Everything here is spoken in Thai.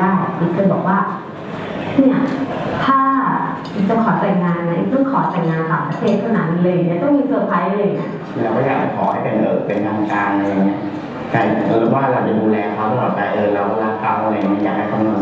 ได้อีกเคยบอกว่าเนี่ยถ้าอีกจะขอแต่งงานนะอีกต้องขอแต่งงานต่างประเทศเท่านั้นเลยเนี่ยต้องมีเซอร์ไพรส์เลยเงี้ยเราก็อยากขอให้เป็นเออเป็นทางการอะไรยเงี้ยแต่เออว่าเราจะดูแลเขาตลอดไปเออเรารักเขาอะไรเงี้ยอยากให้เขามา